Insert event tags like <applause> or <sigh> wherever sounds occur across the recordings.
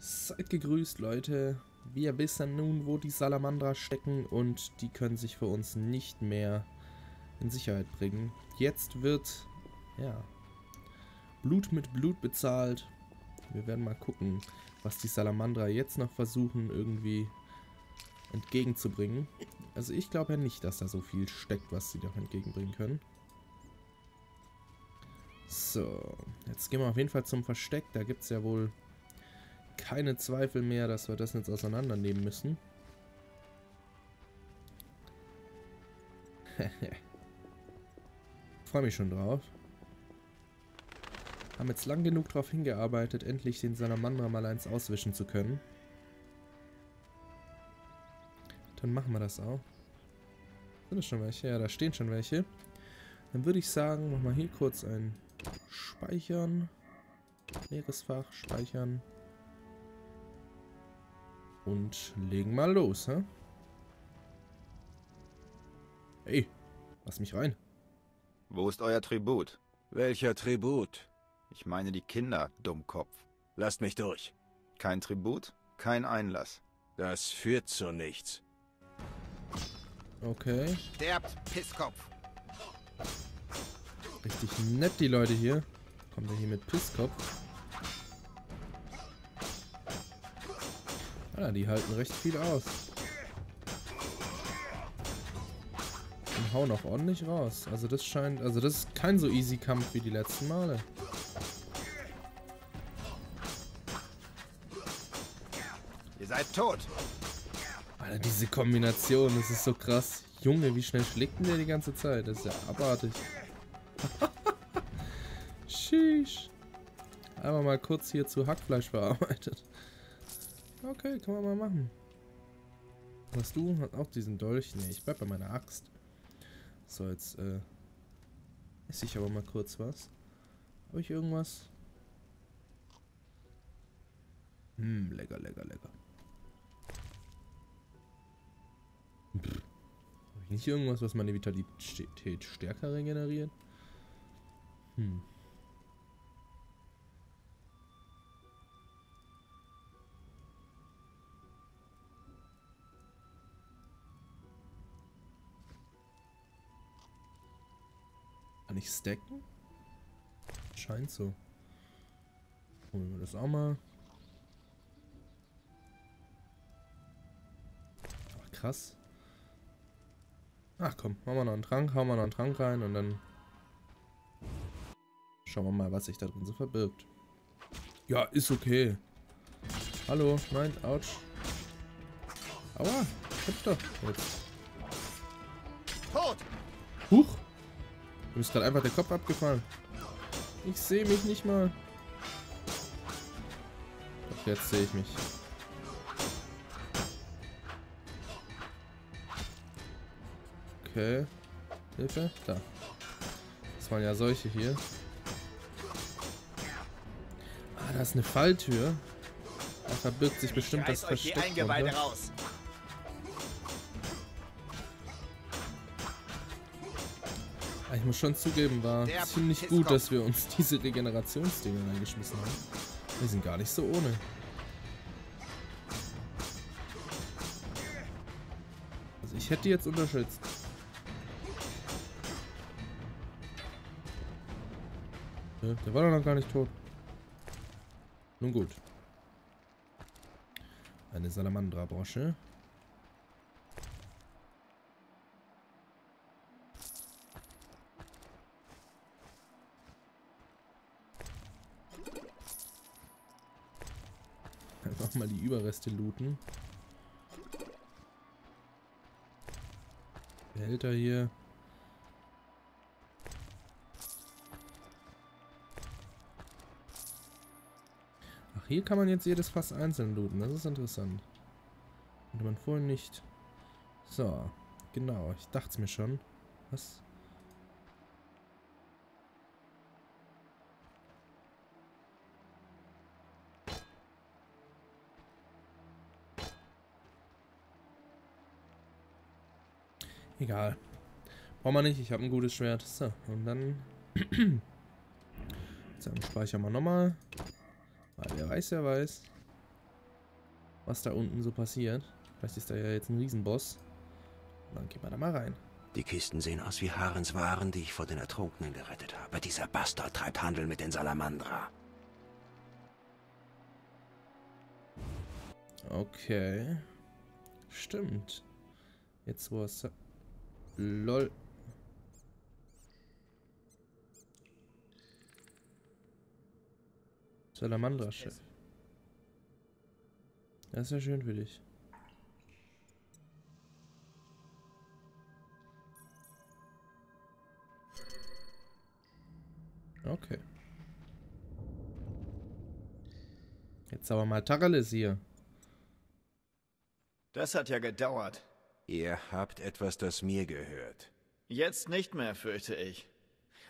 Seid gegrüßt, Leute. Wir wissen nun, wo die Salamandra stecken und die können sich für uns nicht mehr in Sicherheit bringen. Jetzt wird, ja, Blut mit Blut bezahlt. Wir werden mal gucken, was die Salamandra jetzt noch versuchen, irgendwie entgegenzubringen. Also ich glaube ja nicht, dass da so viel steckt, was sie noch entgegenbringen können. So, jetzt gehen wir auf jeden Fall zum Versteck. Da gibt es ja wohl keine Zweifel mehr, dass wir das jetzt auseinandernehmen müssen. <laughs> Freue mich schon drauf. Haben jetzt lang genug darauf hingearbeitet, endlich den Salamandra mal eins auswischen zu können. Dann machen wir das auch. Sind das schon welche? Ja, da stehen schon welche. Dann würde ich sagen, machen wir hier kurz ein Speichern. Meeresfach, speichern. Und legen mal los, hä? Hey, lass mich rein. Wo ist euer Tribut? Welcher Tribut? Ich meine die Kinder, Dummkopf. Lasst mich durch. Kein Tribut, kein Einlass. Das führt zu nichts. Okay. Sterbt, Pisskopf! Richtig nett, die Leute hier. Kommt er hier mit Pisskopf? Ah, die halten recht viel aus. Und hauen auch ordentlich raus. Also das scheint... Also das ist kein so easy Kampf wie die letzten Male. Ihr seid tot! Alter, diese Kombination, das ist so krass. Junge, wie schnell schlägt denn der die ganze Zeit? Das ist ja abartig. <laughs> Sheesh. Einmal mal kurz hier zu Hackfleisch verarbeitet. Okay, kann man mal machen. Was du? Hat auch diesen Dolch? Ne, ich bleib bei meiner Axt. So, jetzt äh, esse ich aber mal kurz was. Habe ich irgendwas? Hm, lecker, lecker, lecker. Habe ich nicht irgendwas, was meine Vitalität stärker regeneriert? Hm. Ich stacken? Scheint so. Holen wir das auch mal. Ach, krass. Ach komm, machen wir noch einen Trank, hauen wir noch einen Trank rein und dann schauen wir mal, was sich da drin so verbirgt. Ja, ist okay. Hallo, nein, ouch. Aua, hüpf doch jetzt. Tot! Huch! Mir ist gerade einfach der Kopf abgefallen. Ich sehe mich nicht mal. Doch, jetzt sehe ich mich. Okay. Hilfe? Da. Das waren ja solche hier. Ah, da ist eine Falltür. Da verbirgt sich bestimmt das euch die Versteck. Eingeweide raus! Muss schon zugeben, war Der ziemlich gut, dass wir uns <laughs> diese Regenerationsdinge reingeschmissen haben. Die sind gar nicht so ohne. Also ich hätte die jetzt unterschätzt. Ja, der war doch noch gar nicht tot. Nun gut. Eine Salamandra-Brosche. Einfach mal die Überreste looten. Behälter hier. Ach, hier kann man jetzt jedes Fass einzeln looten. Das ist interessant. Konnte man vorhin nicht. So, genau. Ich dachte es mir schon. Was? Egal. Brauchen wir nicht, ich habe ein gutes Schwert. So, und dann... <clears throat> Jetzt speichern wir nochmal. Weil wer weiß, wer weiß. was da unten so passiert. Vielleicht ist da ja jetzt ein Riesenboss. Dann gehen wir da mal rein. Die Kisten sehen aus wie Harens Waren, die ich vor den Ertrunkenen gerettet habe. Dieser Bastard treibt Handel mit den Salamandra. Okay. Stimmt. Jetzt wo es... LOL. Salamandra-Chef. Das ist ja schön für dich. Okay. Jetzt aber mal Tacheles hier. Das hat ja gedauert. Ihr habt etwas, das mir gehört. Jetzt nicht mehr, fürchte ich.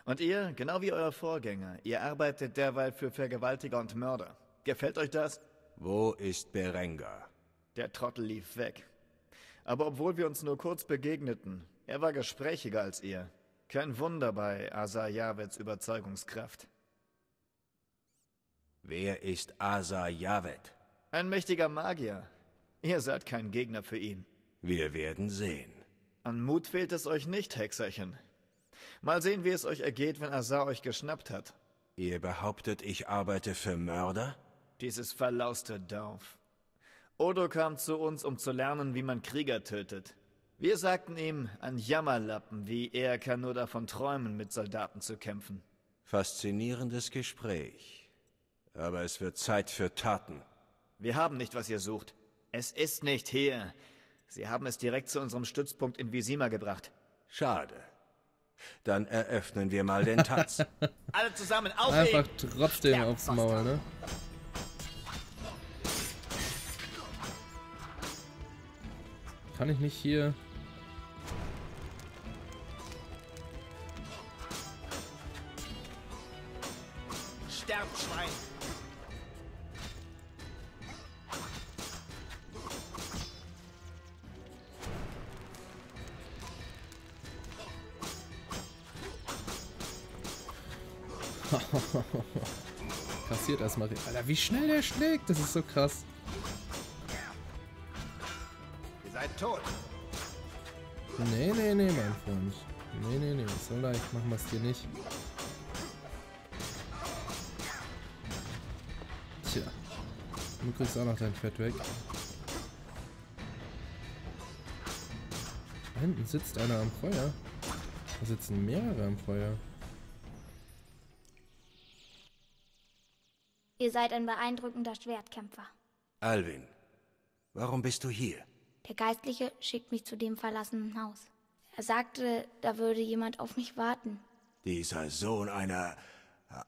Und ihr, genau wie euer Vorgänger, ihr arbeitet derweil für Vergewaltiger und Mörder. Gefällt euch das? Wo ist Berengar? Der Trottel lief weg. Aber obwohl wir uns nur kurz begegneten, er war gesprächiger als ihr. Kein Wunder bei Asa Javets Überzeugungskraft. Wer ist Asa Yavet? Ein mächtiger Magier. Ihr seid kein Gegner für ihn. Wir werden sehen. An Mut fehlt es euch nicht, Hexerchen. Mal sehen, wie es euch ergeht, wenn Azar euch geschnappt hat. Ihr behauptet, ich arbeite für Mörder? Dieses verlauste Dorf. Odo kam zu uns, um zu lernen, wie man Krieger tötet. Wir sagten ihm, ein Jammerlappen wie er kann nur davon träumen, mit Soldaten zu kämpfen. Faszinierendes Gespräch. Aber es wird Zeit für Taten. Wir haben nicht, was ihr sucht. Es ist nicht hier. Sie haben es direkt zu unserem Stützpunkt in Visima gebracht. Schade. Dann eröffnen wir mal den Taz. <laughs> Alle zusammen aufregen! Einfach trotzdem Ja, aufs. Maul, ne? Kann ich nicht hier... Erstmal. Alter, wie schnell der schlägt. Das ist so krass. Ihr seid tot. Nee, nee, nee, mein Freund. Nee, nee, nee. So leicht machen wir es dir nicht. Tja. Du kriegst auch noch dein Fett weg. Da hinten sitzt einer am Feuer. Da sitzen mehrere am Feuer. Ihr seid ein beeindruckender Schwertkämpfer. Alvin, warum bist du hier? Der Geistliche schickt mich zu dem verlassenen Haus. Er sagte, da würde jemand auf mich warten. Dieser Sohn einer... Ah,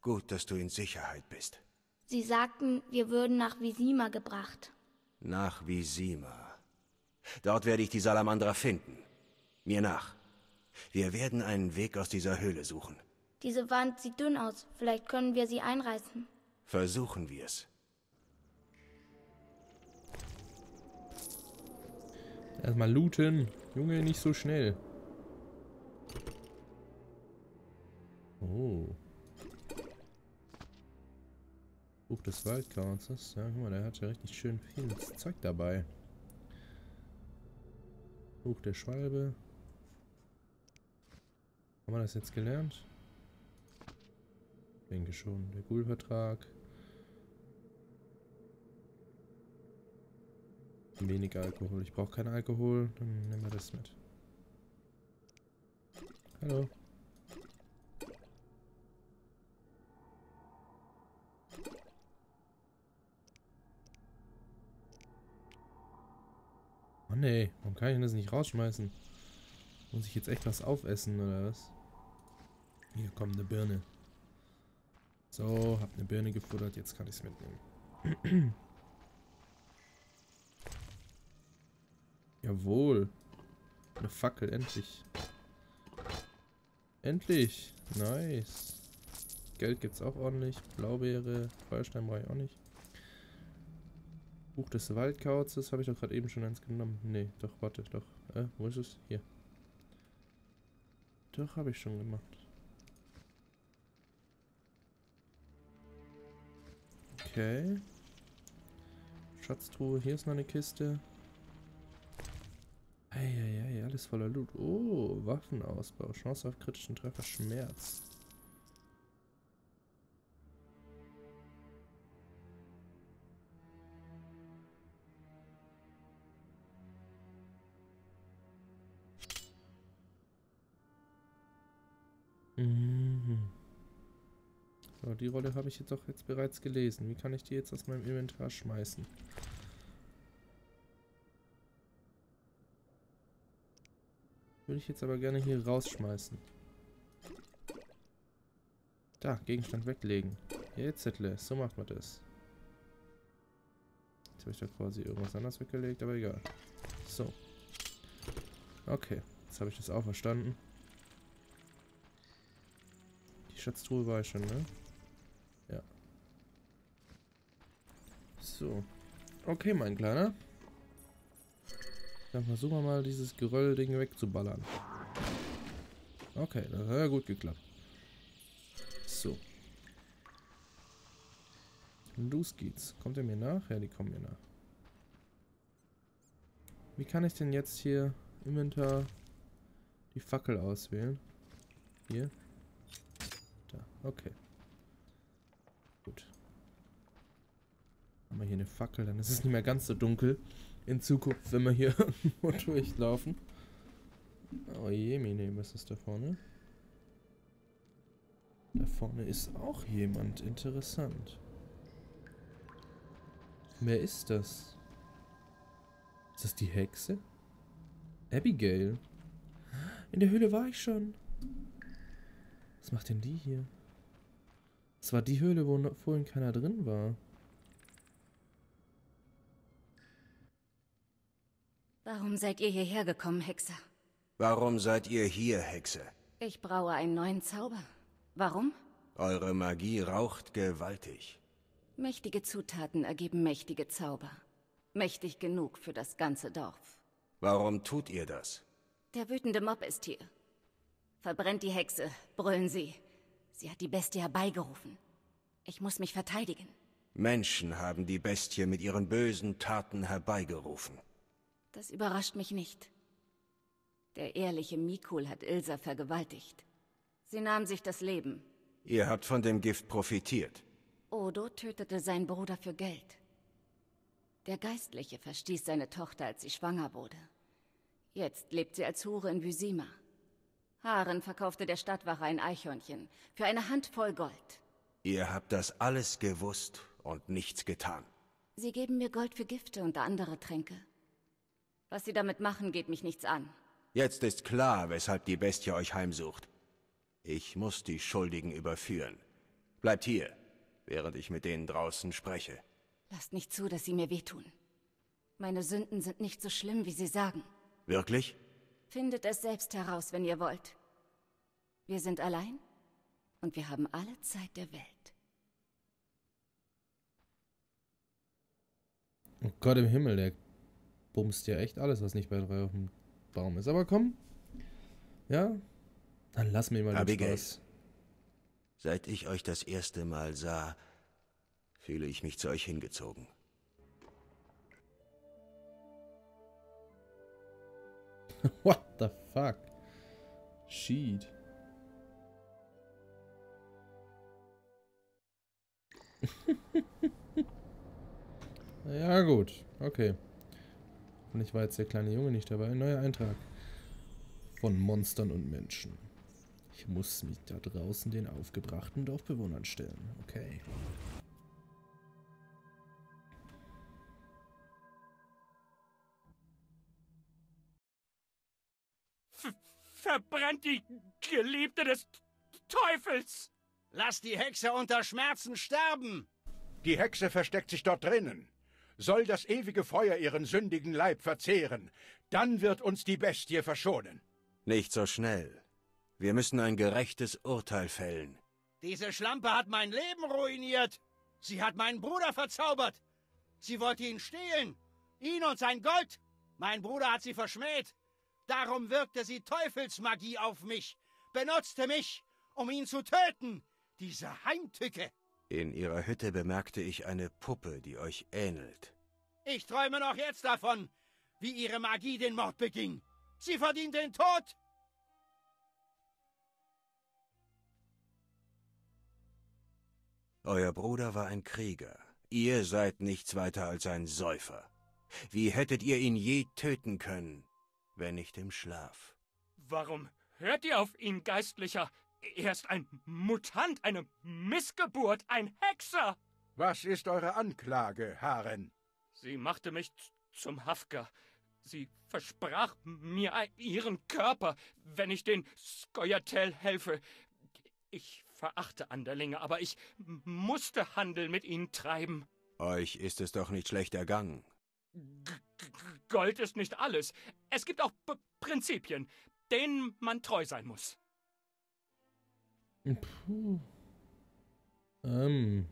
Gut, dass du in Sicherheit bist. Sie sagten, wir würden nach Visima gebracht. Nach Visima. Dort werde ich die Salamandra finden. Mir nach. Wir werden einen Weg aus dieser Höhle suchen. Diese Wand sieht dünn aus. Vielleicht können wir sie einreißen. Versuchen wir's. Erstmal looten. Junge, nicht so schnell. Oh. Buch des Waldkauzes. Ja, guck mal, der hat ja richtig schön viel Zeug dabei. Buch der Schwalbe. Haben wir das jetzt gelernt? Denke schon. Der Gulvertrag. Wenig Alkohol. Ich brauche keinen Alkohol. Dann nehmen wir das mit. Hallo. Oh nee, warum kann ich das nicht rausschmeißen? Muss ich jetzt echt was aufessen oder was? Hier kommt eine Birne. So, hab eine Birne gefuttert, jetzt kann ich es mitnehmen. <clears throat> Jawohl. Eine Fackel, endlich. Endlich. Nice. Geld gibt's auch ordentlich. Blaubeere, Feuerstein brauche ich auch nicht. Buch des Waldkauzes habe ich doch gerade eben schon eins genommen. Nee, doch, warte, doch. Äh, wo ist es? Hier. Doch, habe ich schon gemacht. Okay. Schatztruhe. Hier ist noch eine Kiste. Eieiei, alles voller Loot. Oh, Waffenausbau. Chance auf kritischen Treffer. Schmerz. Die Rolle habe ich jetzt auch jetzt bereits gelesen. Wie kann ich die jetzt aus meinem Inventar schmeißen? Würde ich jetzt aber gerne hier rausschmeißen. Da, Gegenstand weglegen. Jetzt, Zettel. So macht man das. Jetzt habe ich da quasi irgendwas anderes weggelegt, aber egal. So. Okay, jetzt habe ich das auch verstanden. Die Schatztruhe war ich schon, ne? So. Okay, mein Kleiner. Dann versuchen wir mal dieses Geröll-Ding wegzuballern. Okay, das hat ja gut geklappt. So. Los geht's. Kommt er mir nach? Ja, die kommen mir nach. Wie kann ich denn jetzt hier Inventar die Fackel auswählen? Hier. Da, okay. Gut. Wir hier eine Fackel, dann ist es nicht mehr ganz so dunkel in Zukunft, wenn wir hier <laughs> durchlaufen. Oh je, Mine, was ist da vorne? Da vorne ist auch jemand. Interessant. Wer ist das? Ist das die Hexe? Abigail. In der Höhle war ich schon. Was macht denn die hier? Das war die Höhle, wo vorhin keiner drin war. Warum seid ihr hierher gekommen, Hexer? Warum seid ihr hier, Hexe? Ich braue einen neuen Zauber. Warum? Eure Magie raucht gewaltig. Mächtige Zutaten ergeben mächtige Zauber. Mächtig genug für das ganze Dorf. Warum tut ihr das? Der wütende Mob ist hier. Verbrennt die Hexe, brüllen sie. Sie hat die Bestie herbeigerufen. Ich muss mich verteidigen. Menschen haben die Bestie mit ihren bösen Taten herbeigerufen. Das überrascht mich nicht. Der ehrliche Mikul hat Ilsa vergewaltigt. Sie nahm sich das Leben. Ihr habt von dem Gift profitiert. Odo tötete seinen Bruder für Geld. Der Geistliche verstieß seine Tochter, als sie schwanger wurde. Jetzt lebt sie als Hure in Vysima. Haren verkaufte der Stadtwache ein Eichhörnchen für eine Handvoll Gold. Ihr habt das alles gewusst und nichts getan. Sie geben mir Gold für Gifte und andere Tränke. Was sie damit machen, geht mich nichts an. Jetzt ist klar, weshalb die Bestie euch heimsucht. Ich muss die Schuldigen überführen. Bleibt hier, während ich mit denen draußen spreche. Lasst nicht zu, dass sie mir wehtun. Meine Sünden sind nicht so schlimm, wie sie sagen. Wirklich? Findet es selbst heraus, wenn ihr wollt. Wir sind allein und wir haben alle Zeit der Welt. Oh Gott im Himmel, der bumst ja echt alles, was nicht bei drei auf dem Baum ist. Aber komm. Ja, dann lass mir mal den Abigail. Spaß. Seit ich euch das erste Mal sah, fühle ich mich zu euch hingezogen. <laughs> What the fuck? Sheet. <laughs> ja gut, okay. Und ich war jetzt der kleine Junge nicht dabei. Neuer Eintrag. Von Monstern und Menschen. Ich muss mich da draußen den aufgebrachten Dorfbewohnern stellen. Okay. Verbrennt die Geliebte des Teufels! Lass die Hexe unter Schmerzen sterben! Die Hexe versteckt sich dort drinnen. Soll das ewige Feuer ihren sündigen Leib verzehren, dann wird uns die Bestie verschonen. Nicht so schnell. Wir müssen ein gerechtes Urteil fällen. Diese Schlampe hat mein Leben ruiniert. Sie hat meinen Bruder verzaubert. Sie wollte ihn stehlen. Ihn und sein Gold. Mein Bruder hat sie verschmäht. Darum wirkte sie Teufelsmagie auf mich. Benutzte mich, um ihn zu töten. Diese Heimtücke. In ihrer Hütte bemerkte ich eine Puppe, die euch ähnelt. Ich träume noch jetzt davon, wie ihre Magie den Mord beging. Sie verdient den Tod! Euer Bruder war ein Krieger. Ihr seid nichts weiter als ein Säufer. Wie hättet ihr ihn je töten können, wenn nicht im Schlaf? Warum hört ihr auf ihn, Geistlicher? Er ist ein Mutant, eine Missgeburt, ein Hexer! Was ist eure Anklage, Haren? Sie machte mich zum Hafker. Sie versprach mir ihren Körper, wenn ich den Skoyatel helfe. Ich verachte Anderlinge, aber ich musste Handel mit ihnen treiben. Euch ist es doch nicht schlecht ergangen. G Gold ist nicht alles. Es gibt auch P Prinzipien, denen man treu sein muss. Puh. Ähm.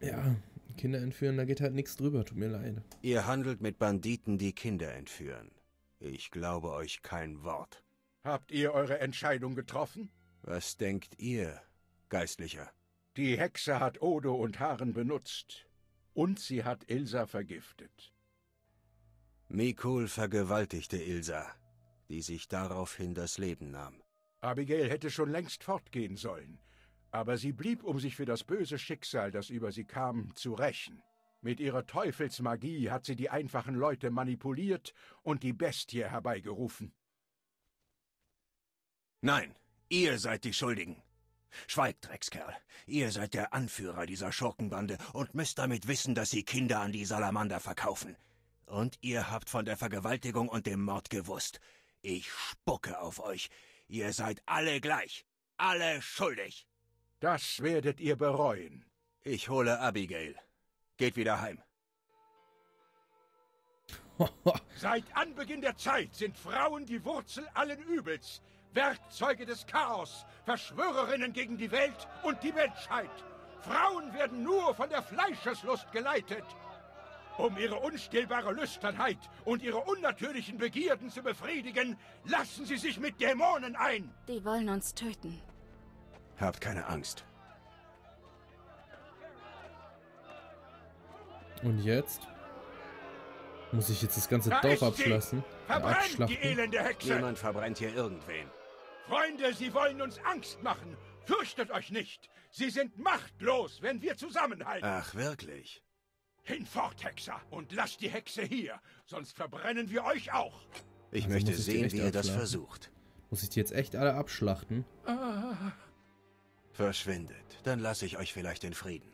Ja, Kinder entführen, da geht halt nichts drüber, tut mir leid. Ihr handelt mit Banditen, die Kinder entführen. Ich glaube euch kein Wort. Habt ihr eure Entscheidung getroffen? Was denkt ihr, Geistlicher? Die Hexe hat Odo und Haren benutzt. Und sie hat Ilsa vergiftet. Mikul vergewaltigte Ilsa, die sich daraufhin das Leben nahm. Abigail hätte schon längst fortgehen sollen. Aber sie blieb, um sich für das böse Schicksal, das über sie kam, zu rächen. Mit ihrer Teufelsmagie hat sie die einfachen Leute manipuliert und die Bestie herbeigerufen. Nein, ihr seid die Schuldigen. Schweigt, Dreckskerl. Ihr seid der Anführer dieser Schurkenbande und müsst damit wissen, dass sie Kinder an die Salamander verkaufen. Und ihr habt von der Vergewaltigung und dem Mord gewusst. Ich spucke auf euch. Ihr seid alle gleich. Alle schuldig. Das werdet ihr bereuen. Ich hole Abigail. Geht wieder heim. <laughs> Seit Anbeginn der Zeit sind Frauen die Wurzel allen Übels. Werkzeuge des Chaos, Verschwörerinnen gegen die Welt und die Menschheit. Frauen werden nur von der Fleischeslust geleitet. Um ihre unstillbare Lüsternheit und ihre unnatürlichen Begierden zu befriedigen, lassen sie sich mit Dämonen ein. Die wollen uns töten. Habt keine Angst. Und jetzt? Muss ich jetzt das ganze Da Dorf abschlassen? Äh, Verbrennt die abschlachten? elende Hexe! Niemand verbrennt hier irgendwen. Freunde, sie wollen uns Angst machen. Fürchtet euch nicht. Sie sind machtlos, wenn wir zusammenhalten. Ach, wirklich? Hinfort, Hexer, und lasst die Hexe hier, sonst verbrennen wir euch auch. Ich Also möchte ich sehen, wie ihr das versucht. Muss ich die jetzt echt alle abschlachten? Verschwindet, dann lasse ich euch vielleicht in Frieden.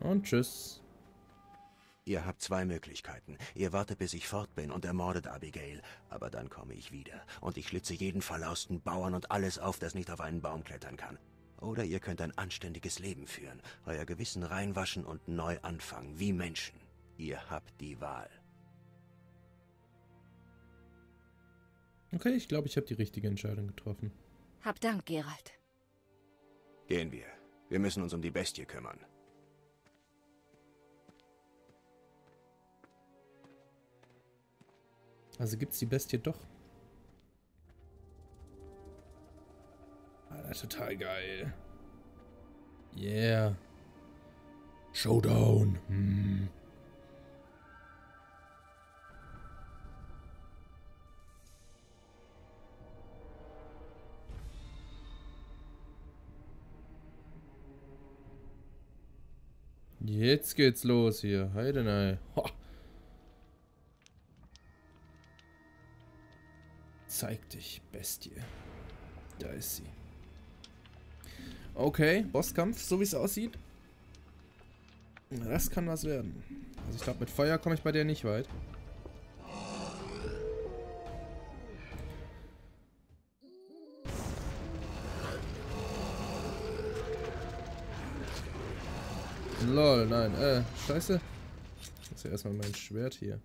Und tschüss. Ihr habt zwei Möglichkeiten. Ihr wartet, bis ich fort bin und ermordet Abigail. Aber dann komme ich wieder. Und ich schlitze jeden verlausten Bauern und alles auf, das nicht auf einen Baum klettern kann. Oder ihr könnt ein anständiges Leben führen, euer Gewissen reinwaschen und neu anfangen, wie Menschen. Ihr habt die Wahl. Okay, ich glaube, ich habe die richtige Entscheidung getroffen. Hab Dank, Gerald. Gehen wir. Wir müssen uns um die Bestie kümmern. Also gibt's die Bestie doch. Alter, total geil. Yeah. Showdown. Hm. Jetzt geht's los hier. Heidenei. Ho. Zeig dich, Bestie. Da ist sie. Okay, Bosskampf, so wie es aussieht. Das kann was werden. Also ich glaube, mit Feuer komme ich bei der nicht weit. Lol, nein, äh, scheiße. Ich muss ja erstmal mein Schwert hier.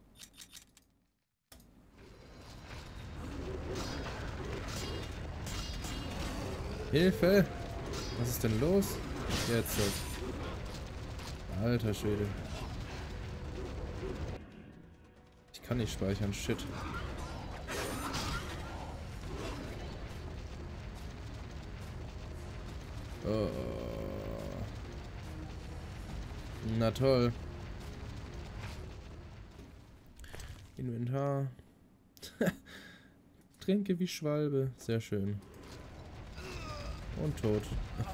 Hilfe! Was ist denn los? Jetzt. Alter Schwede. Ich kann nicht speichern, shit. Oh. Na toll. Inventar. <laughs> Tränke wie Schwalbe. Sehr schön. Und tot.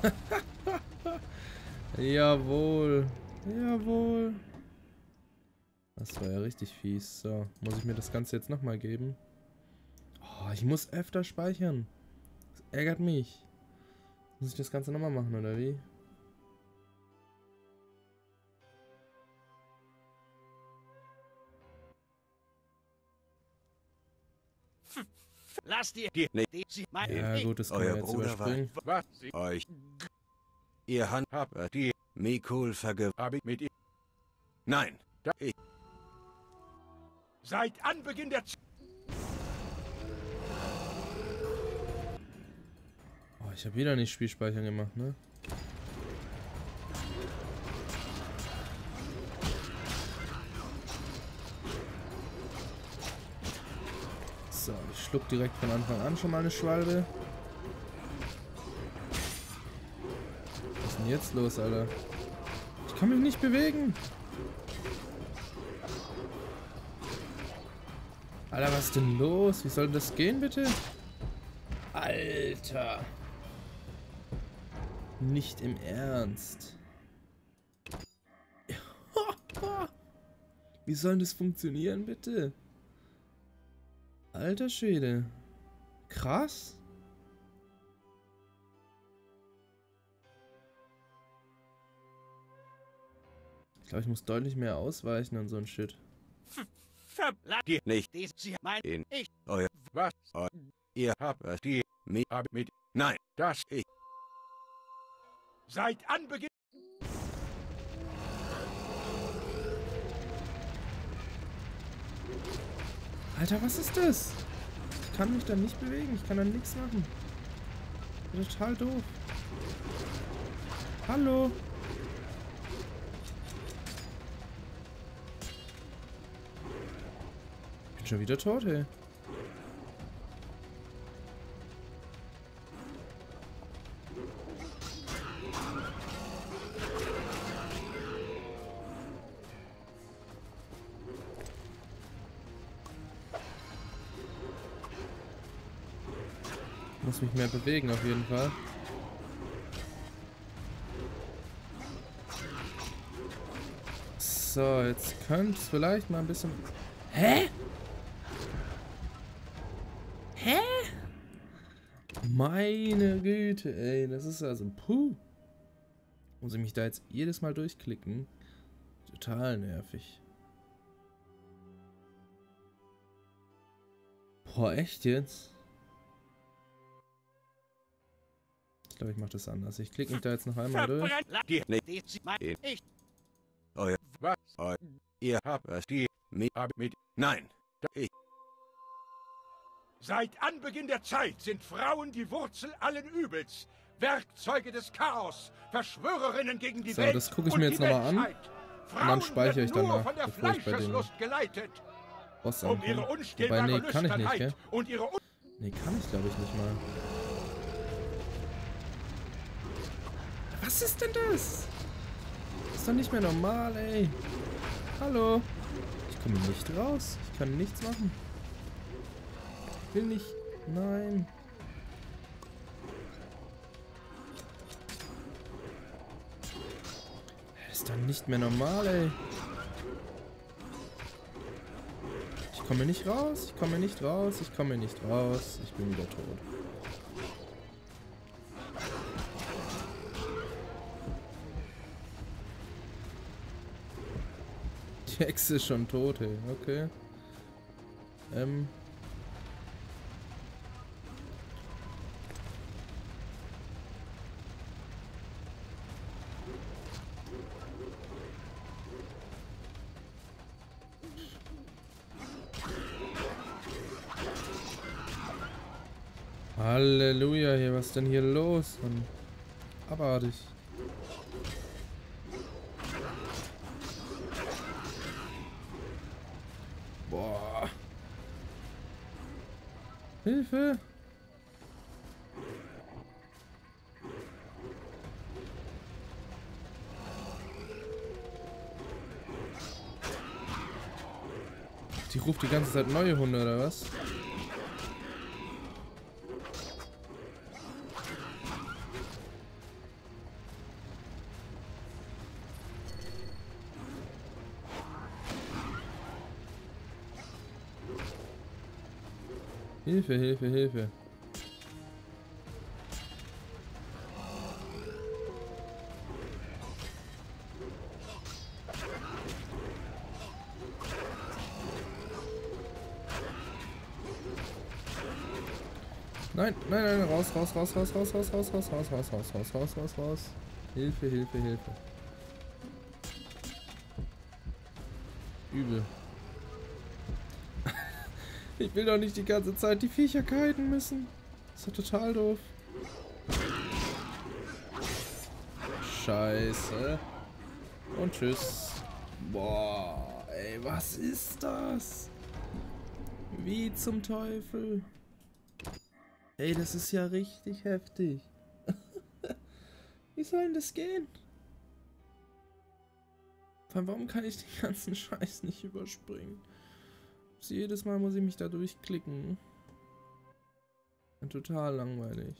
<laughs> Jawohl. Jawohl. Das war ja richtig fies. So, muss ich mir das Ganze jetzt nochmal geben? Oh, ich muss öfter speichern. Das ärgert mich. Muss ich das Ganze nochmal machen, oder wie? Lass die... Die- nee. die sie, mein, Ja ich, gut, das Euer jetzt Bruder war-. Was sie Euch. Ihr Hand haben, die Mikul verge... habe ich mit ihr. Nein. Seit Anbeginn der Zeit. Oh, ich habe wieder nicht Spielspeichern gemacht, ne? So, ich schluck direkt von Anfang an schon mal eine Schwalbe. Was ist denn jetzt los, Alter? Ich kann mich nicht bewegen. Alter, was ist denn los? Wie soll das gehen, bitte? Alter. Nicht im Ernst. <laughs> Wie soll das funktionieren, bitte? Alter Schwede. Krass. Ich glaube, ich muss deutlich mehr ausweichen und so ein Shit. lass Die nicht. sie, mein, In- ich, Was Ihr habt die Mi... habe mit Nein. das Ich- Seit Anbeginn. Alter, was ist das? Ich kann mich da nicht bewegen. Ich kann da nichts machen. Total doof. Hallo? Ich bin schon wieder tot, ey. Muss mich mehr bewegen auf jeden Fall. So, jetzt könnte es vielleicht mal ein bisschen... Hä? Hä? Meine Güte, ey. Das ist also... Puh. Muss ich mich da jetzt jedes Mal durchklicken? Total nervig. Boah, echt jetzt? Glaube, ich mache das anders. Ich klicke mich da jetzt noch einmal durch. Die die ich, Was Ihr habt die Mi... habe mit Nein. Seit Anbeginn der Zeit sind Frauen die Wurzel allen Übels. Werkzeuge des Chaos, Verschwörerinnen gegen die So, Welt das gucke ich und mir die jetzt noch mal an. Frauen dann speichere ich danach, nur von der bevor ich bei den geleitet, Boss um ihre ankomme. Wobei, unstillbare nee, kann ich nicht, gell? und Nee, kann ich glaube ich nicht mal. Was ist denn das? Ist doch nicht mehr normal, ey. Hallo? Ich komme nicht raus. Ich kann nichts machen. Ich will nicht. Nein. Ist doch nicht mehr normal, ey. Ich komme nicht raus, ich komme nicht raus, ich komme nicht raus. Ich bin wieder tot. Die Hexe ist schon tot, ey. Okay. Ähm. Halleluja, hier, was ist denn hier los? Mann? Abartig. Hilfe! Die ruft die ganze Zeit neue Hunde, oder was? Hilfe, Hilfe, Hilfe. Nein, nein, nein, raus, raus, raus, raus, raus, raus, raus, raus, raus, raus, raus, raus, raus, raus, raus. Hilfe, Hilfe, Hilfe. Übel. Ich will doch nicht die ganze Zeit die Viecher kiten müssen. ist doch total doof. Scheiße. Und tschüss. Boah, ey, was ist das? Wie zum Teufel? Ey, das ist ja richtig heftig. <laughs> Wie soll denn das gehen? Vor allem, warum kann ich den ganzen Scheiß nicht überspringen? Jedes Mal muss ich mich da durchklicken. Total langweilig.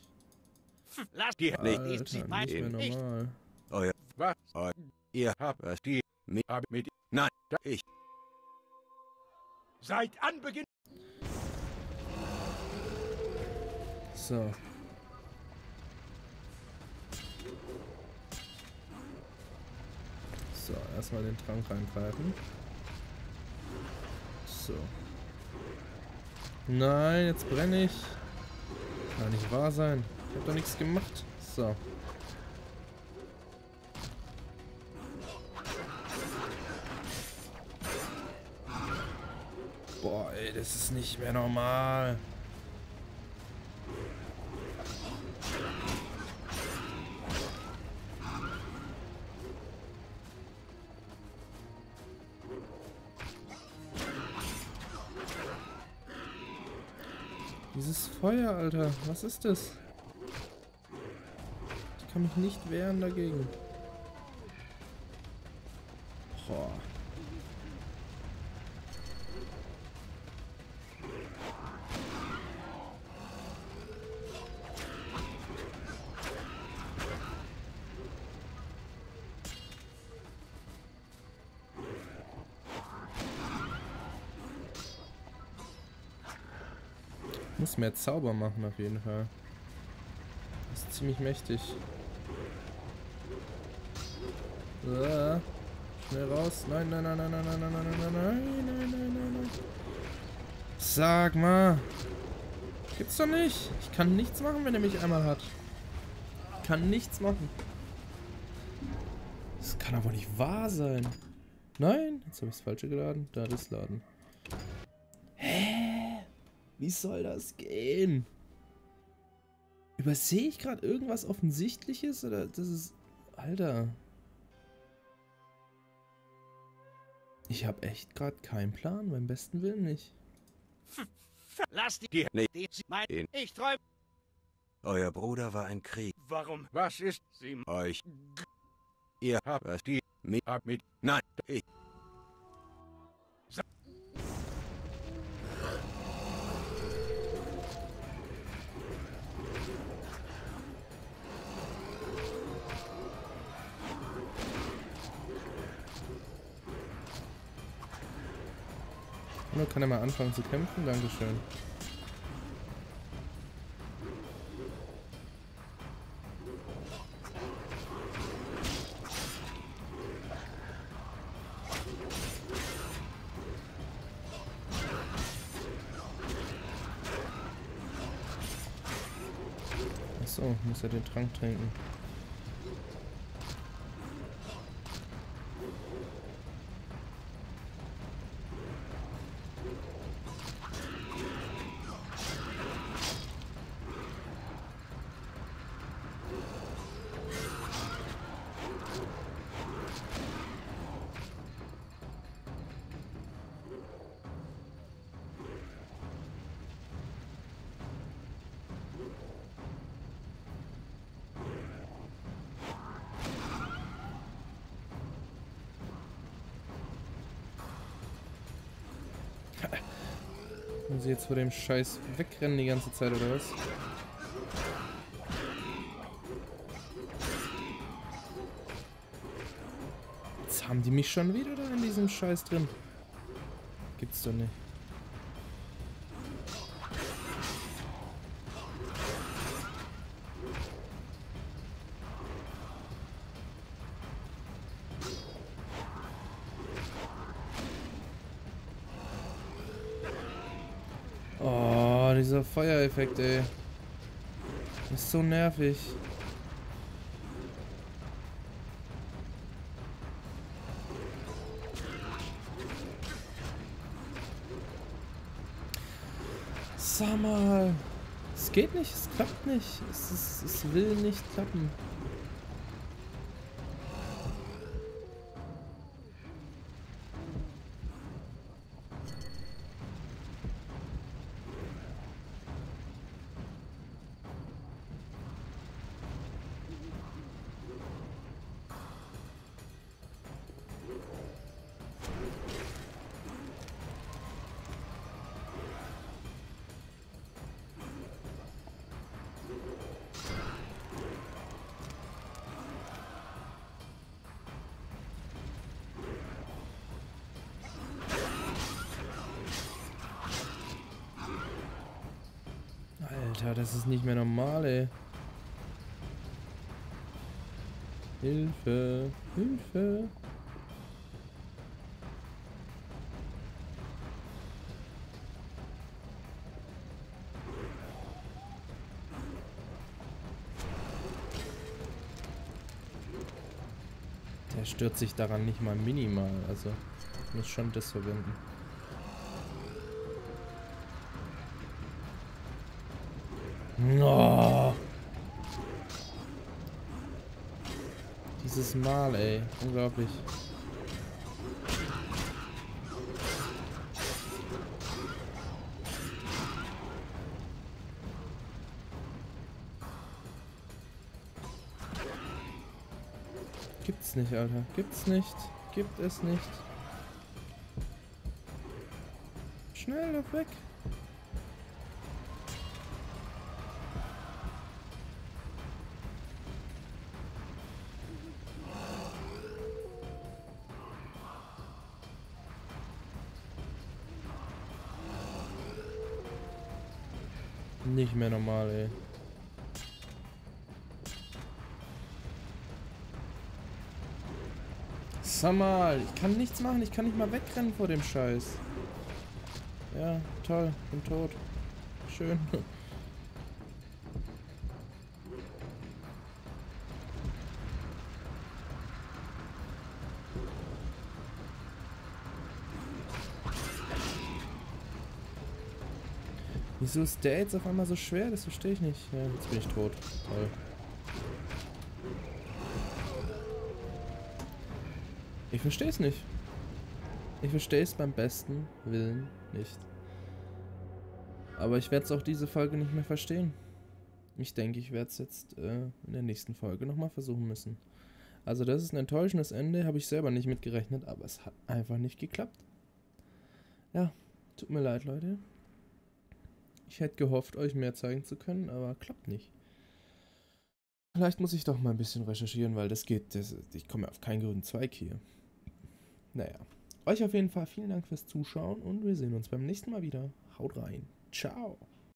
Lass die Alter, nicht, nicht mehr nicht. normal. Euer, Was? ihr habt es die, Hab mit nein, ich, seit Anbeginn So. So, erstmal den Trank reingreifen. So. Nein, jetzt brenne ich. Kann nicht wahr sein. Ich hab doch nichts gemacht. So. Boah, ey, das ist nicht mehr normal. Feuer, Alter. Was ist das? Ich kann mich nicht wehren dagegen. Muss mehr Zauber machen auf jeden Fall. Das ist ziemlich mächtig. Ah, schnell raus. Nein, nein, nein, nein, nein, nein, nein, nein, nein, nein, nein, nein, nein, nein, nein. Sag mal. Gibt's doch nicht. Ich kann nichts machen, wenn er mich einmal hat. Ich kann nichts machen. Das kann aber nicht wahr sein. Nein, jetzt habe ich das falsche geladen. Da das Laden. Wie soll das gehen? Übersehe ich gerade irgendwas Offensichtliches? Oder das ist. Alter. Ich habe echt gerade keinen Plan, beim besten Willen nicht. Lass die, nee, Ich träum. euer Bruder war ein Krieg, Warum Was ist? sie euch, ihr habt es die, mit, mit nein, ich, mal anfangen zu kämpfen? Dankeschön. Achso, muss er den Trank trinken. Muss jetzt vor dem Scheiß wegrennen die ganze Zeit, oder was? Jetzt haben die mich schon wieder da in diesem Scheiß drin. Gibt's doch nicht. Feuereffekt, ey. Ist so nervig. Sag mal. Es geht nicht, es klappt nicht. Es, ist, es will nicht klappen. Das ist nicht mehr normal, ey. Hilfe, Hilfe. Der stört sich daran nicht mal minimal, also muss schon das verwenden. Oh. Dieses Mal, ey. Unglaublich. Gibt's nicht, Alter. Gibt's nicht. Gibt es nicht. Schnell, weg. Mehr normal, ey. Sag mal, ich kann nichts machen, ich kann nicht mal wegrennen vor dem Scheiß. Ja, toll, bin tot. Schön. Wieso ist der jetzt auf einmal so schwer? Das verstehe ich nicht. Ja, jetzt bin ich tot. Toll. Ich verstehe es nicht. Ich verstehe es beim besten Willen nicht. Aber ich werde es auch diese Folge nicht mehr verstehen. Ich denke, ich werde es jetzt äh, in der nächsten Folge nochmal versuchen müssen. Also das ist ein enttäuschendes Ende, habe ich selber nicht mitgerechnet, aber es hat einfach nicht geklappt. Ja, tut mir leid, Leute. Ich hätte gehofft, euch mehr zeigen zu können, aber klappt nicht. Vielleicht muss ich doch mal ein bisschen recherchieren, weil das geht. Das, ich komme auf keinen grünen Zweig hier. Naja. Euch auf jeden Fall vielen Dank fürs Zuschauen und wir sehen uns beim nächsten Mal wieder. Haut rein. Ciao.